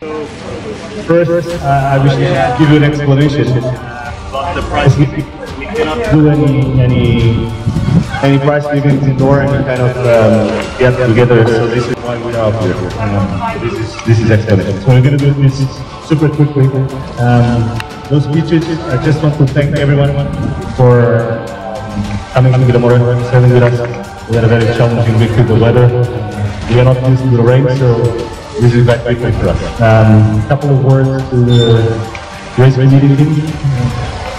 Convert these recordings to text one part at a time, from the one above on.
First, uh, I wish to give you an explanation about the prize giving. We cannot do any any any prize giving indoor, any kind of um, get together. So this is why we are up here. Um, this is this is explanation. So we're gonna do this super quickly. Um, those speeches, I just want to thank everyone for um, coming to Vilamoura, serving with us. We had a very challenging week with the weather. We are not used to the rain, so this is back quickly for us. Um, a couple of words to the race meeting team.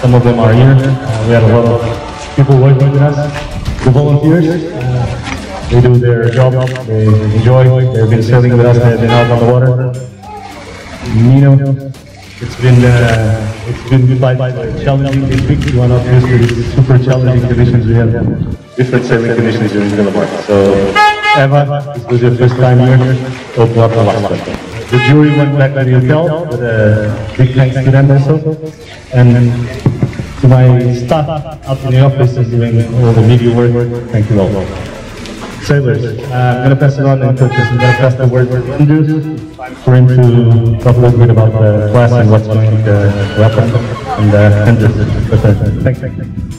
Some of them are here. Uh, we have a lot of people working with us. The volunteers, uh, they do their job, they enjoy, they've been sailing with us, they've been out on the water. Nino, it's been uh, it's been quite challenging this week. We are not used to these super challenging conditions. We have different sailing conditions during the Bar. So, Eva, this was your first time here. The last one. The jury went back the hotel, with big thanks to them also. And to my staff up in the office is doing all the media work. Thank you all. Sailors, I'm going to pass it on and coaches. I'm going to pass the word to Andrew for him to talk a little bit about the class and what's going to happen. And Andrew, thank you.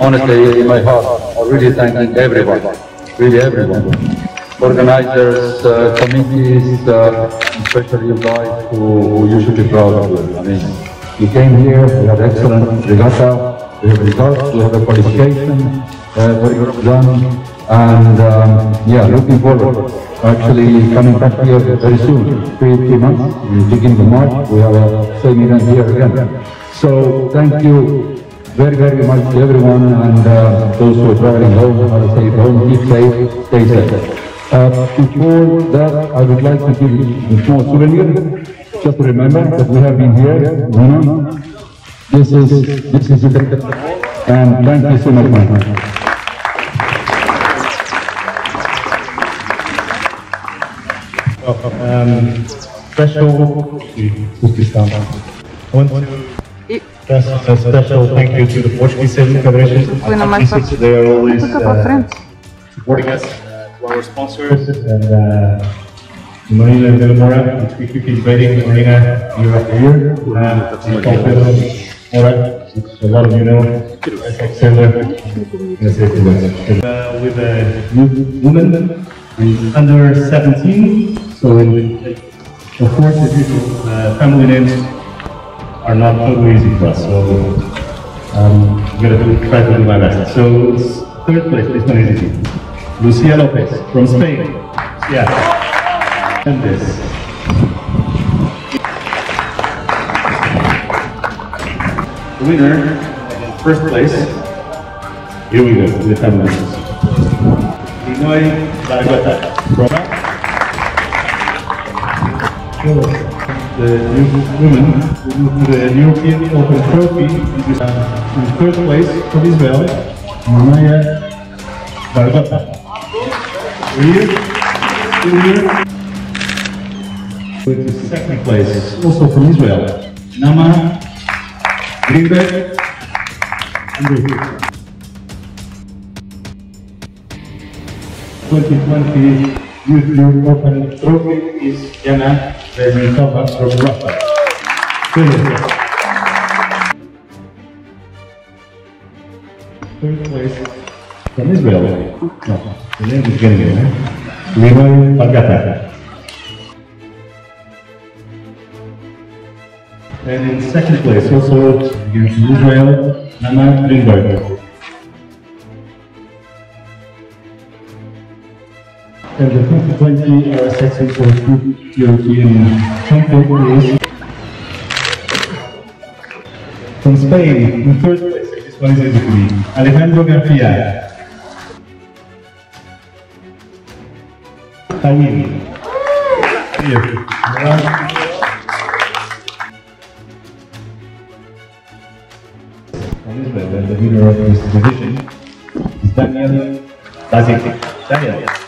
honestly, in my heart, I really thank everyone, really everyone. Organizers, uh, committees, uh, especially you guys who, who you should be proud of you. I mean, you came here, we had excellent regatta, we have results, we have a qualification, uh, very well done, and um, yeah, looking forward. Actually, coming back here very soon, three, three months, beginning of March, we have a same event here again. So, thank you very, very much to everyone and uh, those who are traveling home, would say home, keep safe, stay safe. Uh, before that, I would like to give a small souvenir, just to remember that we have been here, you know. This is, this is it. And thank you so much, my friend. Um, special. I want to a special thank you to the Portuguese Sailing Federation. Fui na mais. They are always uh, supporting us, uh, to our sponsors, and uh, Marina Vilamoura, which we keep inviting Marina year after year. Uh, and which a lot of you know. Uh, with a new woman, who's under 17, so in, of course, the usual uh, family names are not totally easy for us, so um, I'm gonna try to do my best. So third place, one is easy. Lucia Lopez from Spain. Yeah. And this. The winner, in first place. Here we go, the family names. Pinoy Baragota. Roma. The new to the European Open Trophy in third place from Israel, Maya Baragota. Here, here. With the second place, also from Israel, Nama Greenberg. Andrew. 2020 Youth Open Trophy is Yana Reznikova from Russia. Third place from Israel. No, the name is getting it, eh? Leroy Pagata. And in second place, also against Israel, Nama Greenberg. And the 2020 RSX for Group European Champion is from Spain, in third place. This is me. Alejandro Garcia. Tawil. Here. From Israel, the winner of this division is Daniel Bazik. Daniel.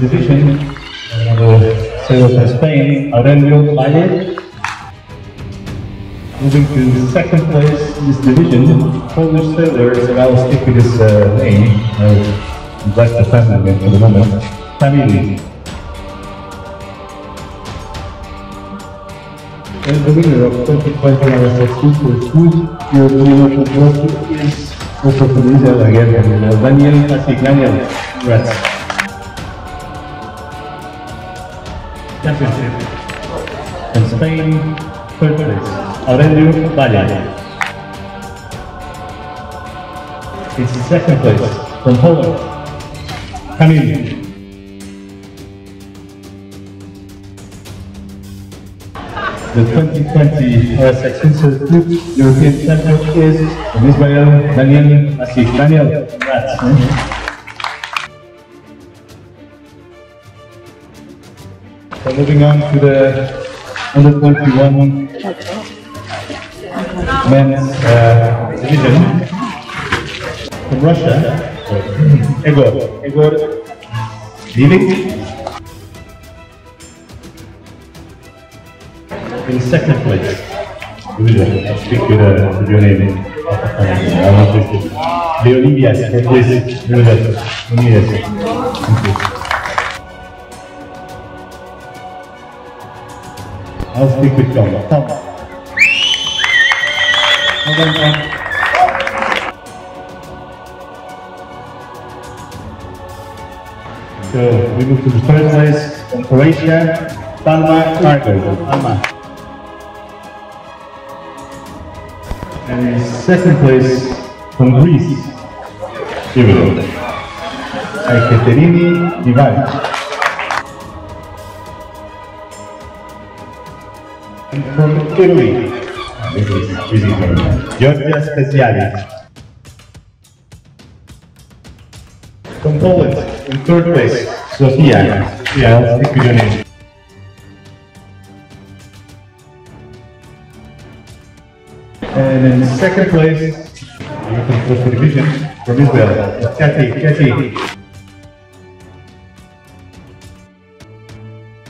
Division, uh, sailor from Spain, Aurelio Valle. Moving to second place in this division, Polish sailors, and I will stick with this uh, name. Uh, bless the family for the moment. Kamili. And the winner of 2020 RSX Super Food European Open Trophy is also from again, and, uh, Daniel Asik. Daniel, congrats. Championship. And Spain, third place. Aurelio Valle. It's second place from Poland. Camille. The 2020 RSX Institute European Champion is Israel, Daniel Asik. Daniel, congrats. So moving on to the under 21 men's uh, division from Russia, Egor, Egor Divik in second place. Division. Speak with, uh, with your name. Leonidas, please. Leonidas. Leonidas. Thank you. I'll speak with Tom. Tom. Well. So we move to the third place from Croatia, Palma Cargo. Palma. And second place from Greece, here we go. Ekaterini Ivan. From Italy, this is for me. Giorgia Speciali. From Poland, in third place, Sofia. Stick your name. And in second place, European First Division from Israel, Kathy, Kathy.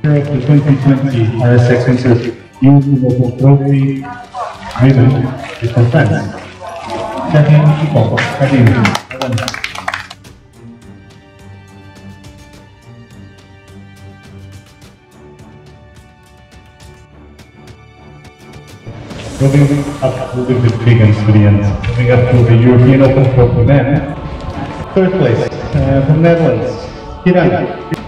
The 2020 RSX People, Kathy. well. Moving up to the the end. Moving up to the European Open for men. Third place uh, from Netherlands, Kiran.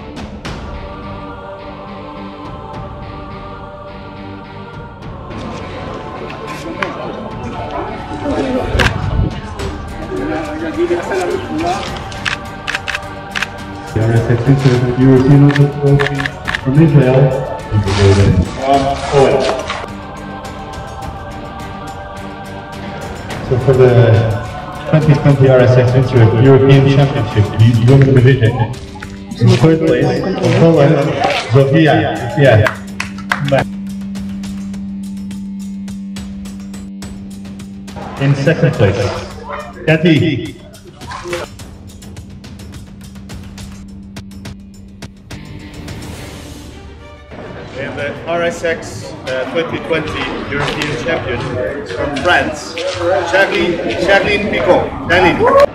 The RSX Institute European Open Trophy from Israel. From Poland. So for the 2020 RSX Institute European Championship, the division, in third place, Poland, Zofia. Zofia. In second place, Kathy. And the RSX uh, 2020 European champion from France, Jacqueline, Jacqueline Picot. Jacqueline.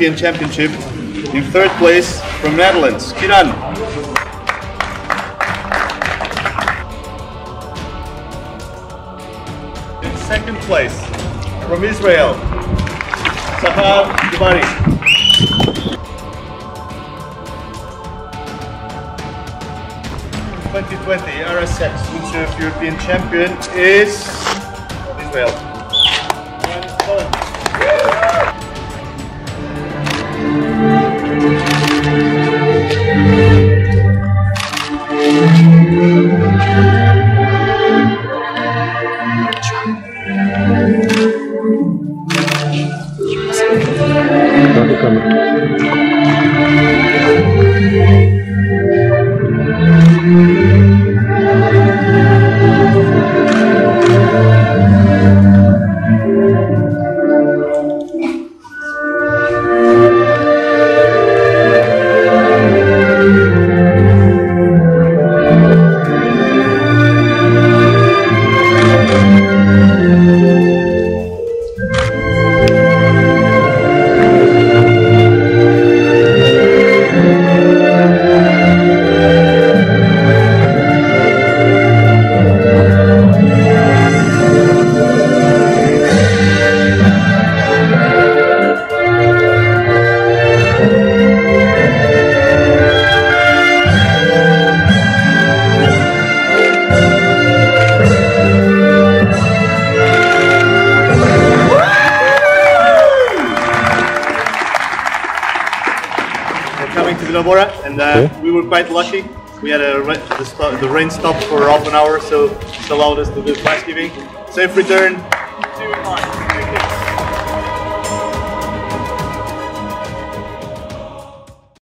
European Championship In third place from Netherlands, Kiran. In second place from Israel, Sahar Dubari. Twenty twenty RSX Windsurf European Champion is Israel. We're coming to Villa Bora, and uh, we were quite lucky. We had a the, the rain stopped for half an hour, so it allowed us to do prize giving. Safe return to